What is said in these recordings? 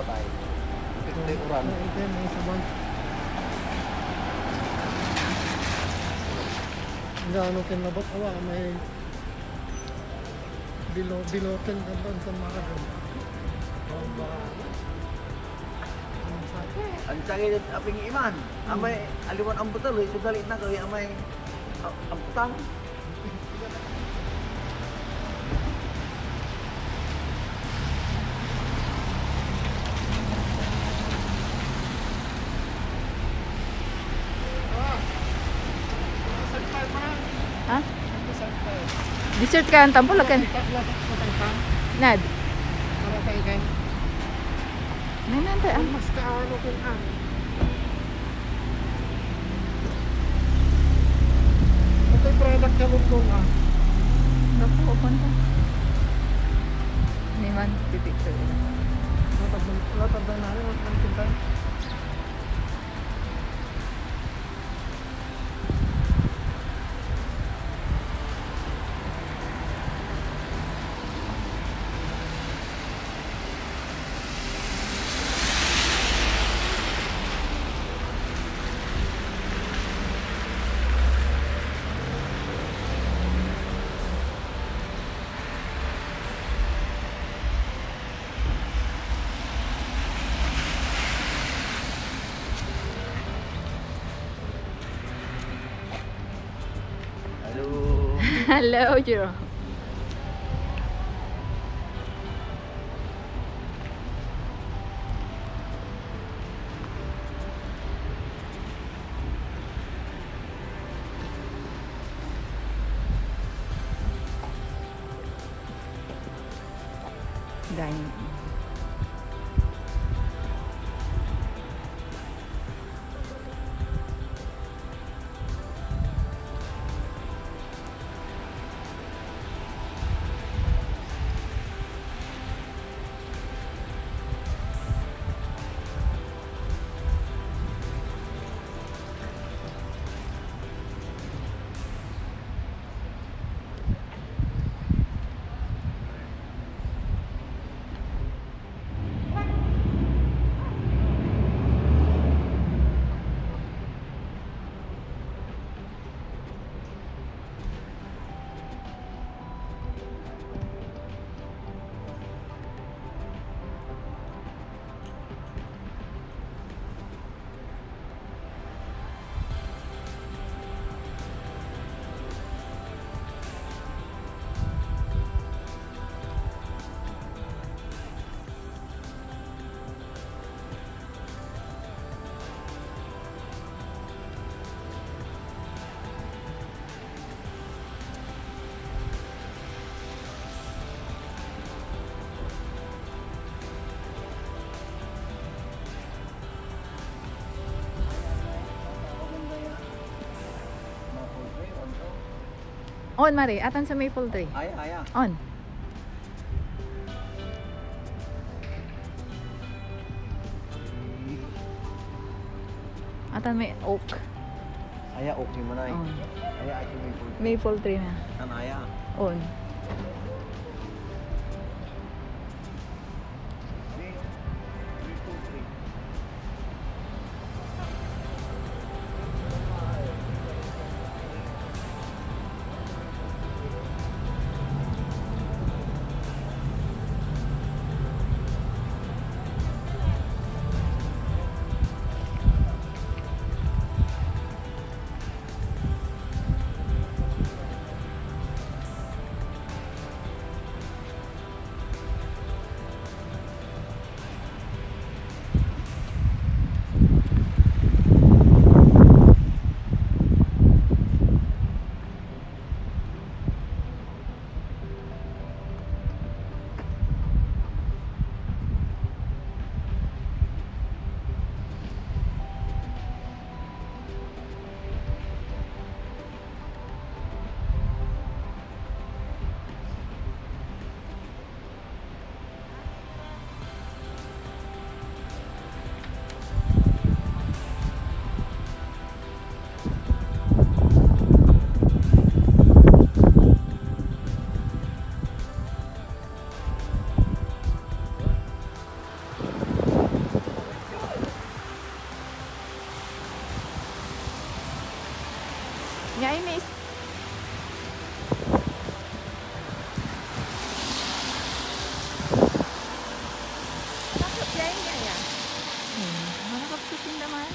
状態でおらぬ。Gaano kinabot awa may bilo ka doon sa mga ganun. Ang sakit aping iman. Amay aliwan ang butal, sudalit na kaya amay ang putang. Dessert kan, tampol kan. Nad. Nanante ang mas kaano kung ang. Ito product ka kung man, titik sa ito. Latabang na. Hello, Jiro. Dining. On, Mari. Atan sa maple tree. Ay, ay, ay. On. Atan may oak. Aya okay mo na eh. On. Aya ay may full. Maple tree na. Kan aya. On. Takot dyan niya ya. Hmm, mana kapsutin naman.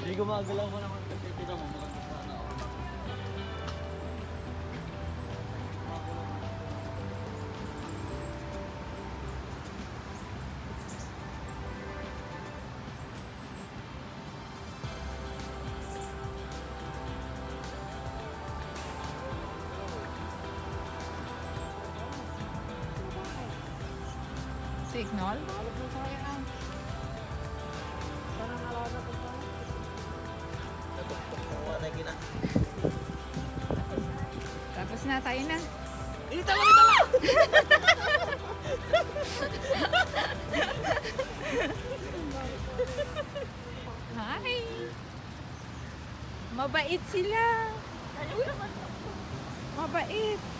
Hindi gumagalaw mo naman kasi tira mo maganda sana. Signal. Kuha na gina. Tapos na tayo na. Ini tama ni tama. Hi! Mabait sila. Mabait.